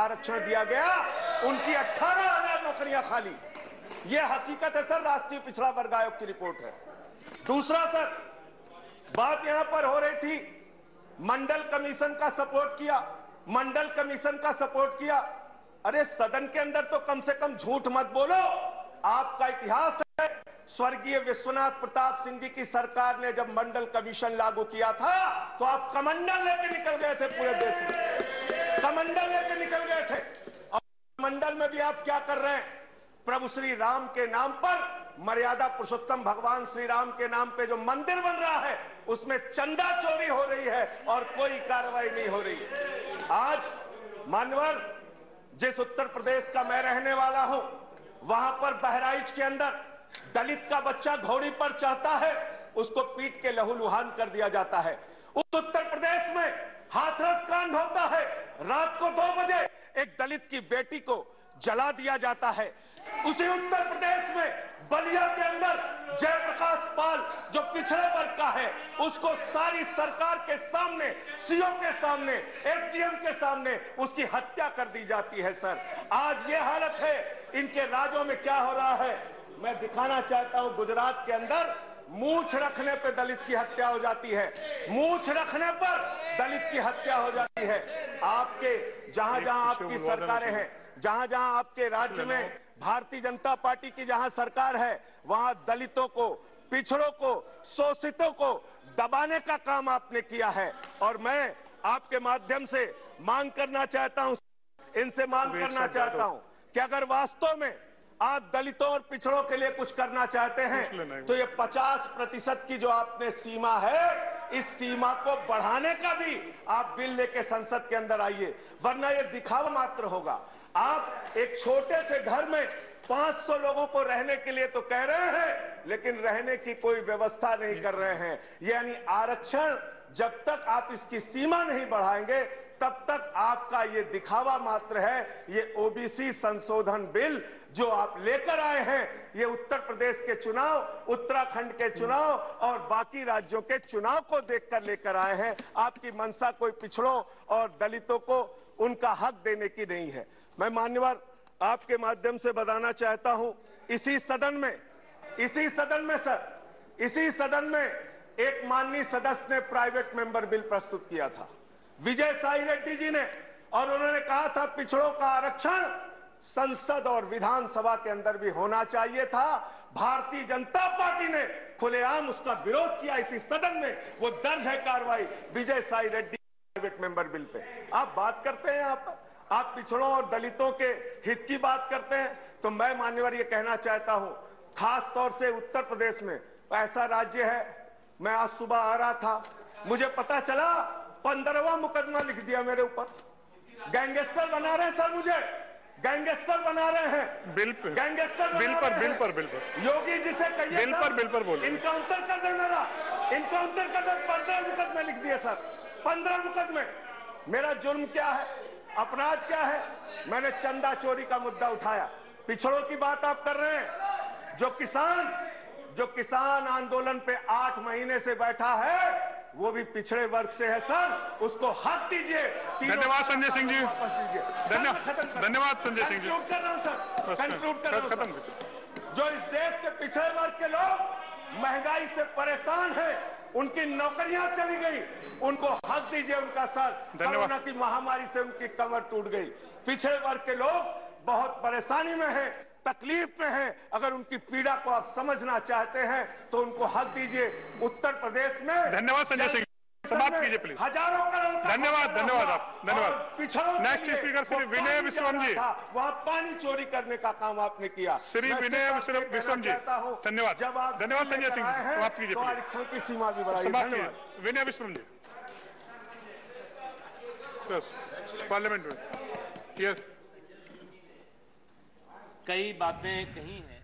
आरक्षण दिया गया, उनकी अट्ठारह हज़ार नौकरियाँ खाली। यह हकीकत है सर, राष्ट्रीय पिछड़ा वर्ग आयोग की रिपोर्ट है। दूसरा सर, बात यहाँ पर हो रही थी, मंडल कमीशन का सपोर्ट किया, मंडल कमीशन का सपोर्ट किया। अरे, सदन के अंदर तो कम से कम झूठ मत बोलो। आपका इतिहास है, स्वर्गीय विश्वनाथ प्रताप सिंह जी की सरकार ने जब मंडल कमीशन लागू किया था तो आप कमंडल लेके निकल गए थे पूरे देश में। कमंडल लेके निकल गए थे। और मंडल में भी आप क्या कर रहे हैं? प्रभु श्री राम के नाम पर मर्यादा पुरुषोत्तम भगवान श्री राम के नाम पे जो मंदिर बन रहा है, उसमें चंदा चोरी हो रही है और कोई कार्रवाई नहीं हो रही। आज मानवर, जिस उत्तर प्रदेश का मैं रहने वाला हूँ, वहाँ पर बहराइच के अंदर दलित का बच्चा घोड़ी पर चढ़ता है, उसको पीट के लहूलुहान कर दिया जाता है। उस उत्तर प्रदेश में हाथरस कांड होता है रात को दो बजे एक दलित की बेटी को जला दिया जाता है। उसी उत्तर प्रदेश में बलिया के अंदर जयप्रकाश पाल, जो पिछड़े वर्ग का है, उसको सारी सरकार के सामने, सीओ के सामने, एसडीएम के सामने उसकी हत्या कर दी जाती है, सर। आज ये हालत है। इनके राज्यों में क्या हो रहा है? मैं दिखाना चाहता हूँ गुजरात के अंदर मूछ रखने पे दलित की हत्या हो जाती है। मूछ रखने पर दलित की हत्या हो जाती है। आपके जहाँ जहाँ आपकी सरकारें हैं जहाँ जहाँ आपके राज्य में भारतीय जनता पार्टी की जहाँ सरकार है वहाँ दलितों को पिछड़ों को शोषितों को दबाने का काम आपने किया है। और मैं आपके माध्यम से मांग करना चाहता हूँ इनसे मांग करना चाहता हूँ कि अगर वास्तव में आप दलितों और पिछड़ों के लिए कुछ करना चाहते हैं तो ये 50 प्रतिशत की जो आपने सीमा है इस सीमा को बढ़ाने का भी आप बिल लेके संसद के अंदर आइए वरना ये दिखावा मात्र होगा। आप एक छोटे से घर में 500 लोगों को रहने के लिए तो कह रहे हैं, लेकिन रहने की कोई व्यवस्था नहीं कर रहे हैं। यानी आरक्षण, जब तक आप इसकी सीमा नहीं बढ़ाएँगे, तब तक आपका ये दिखावा मात्र है, ये ओबीसी संशोधन बिल जो आप लेकर आए हैं, ये उत्तर प्रदेश के चुनाव, उत्तराखंड के चुनाव और बाकी राज्यों के चुनाव को देखकर लेकर आए हैं। आपकी मंशा कोई पिछड़ों और दलितों को उनका हक देने की नहीं है। मैं मान्यवर आपके माध्यम से बताना चाहता हूँ, इसी सदन में, इसी सदन में, सर, इसी सदन में एक माननीय सदस्य ने प्राइवेट मेंबर बिल प्रस्तुत किया था। विजय साई रेड्डी जी ने, और उन्होंने कहा था, पिछड़ों का आरक्षण संसद और विधानसभा के अंदर भी होना चाहिए था। भारतीय जनता पार्टी ने खुलेआम उसका विरोध किया इसी सदन में। वो दर्ज है कार्रवाई Vijay Sai Reddy private member bill पे। आप बात करते हैं आप आप पिछड़ों और दलितों के हित की बात करते हैं तो मैं मान्यवर ये कहना चाहता हूँ खास तौर से उत्तर प्रदेश में ऐसा राज्य है मैं आज सुबह आ रहा था मुझे पता चला पंद्रहवा मुकदमा लिख दिया मेरे ऊपर। गैंगस्टर बना रहे हैं सर मुझे गैंगस्टर बना रहे हैं। बिल पे। गैंगस्टर बिल पर बिल पर बिल पर। योगी जी से कहिए बिल पर बिल पर बोलिए। इनकाउंटर कर दे मेरा इनकाउंटर कर दे पंद्रह मुकदमे लिख दिए सर पंद्रह मुकदमे। मेरा जुर्म क्या है? अपराध क्या है? मैंने चंदा चोरी का मुद्दा उठाया। पिछड़ों की बात आप कर रहे हैं। जो किसान जो किसान आंदोलन पे आठ महीने से बैठा है वो भी पिछड़े वर्ग से है सर। उसको हक दीजिए। धन्यवाद संजय सिंह जी। धन्यवाद संजय सिंह जी। कर रहा हूँ सर। कंक्लूड कर रहा हूँ खत्म जो इस देश के पिछड़े वर्ग के लोग महँगाई से परेशान हैं उनकी नौकरियाँ चली गई। उनको हक दीजिए उनका सर। कोरोना की महामारी से उनकी कमर टूट गई। पिछड़े वर्ग के लोग बहुत परेशानी में हैं तकलीफ़ में हैं। अगर उनकी पीड़ा को आप समझना चाहते हैं तो उनको हक दीजिए। उत्तर प्रदेश में धन्यवाद संजय सिंह। समाप्त कीजिए प्लीज़ हज़ारों करोड़ धन्यवाद, धन्यवाद आप, धन्यवाद। पिछड़ों नेक्स्ट स्पीकर श्री विनय पानी विश्वम जी। वहाँ पानी चोरी करने का काम आपने किया। श्री विनय विश्वम- जी, धन्यवाद। धन्यवाद संजय सिंह जी, समाप्त कीजिए तो आरक्षण की सीमा भी बढ़ाई समाप्त धन्यवाद। कीजिए। विनय विश्वम जी पार्लियामेंट में यस कई बातें कही हैं।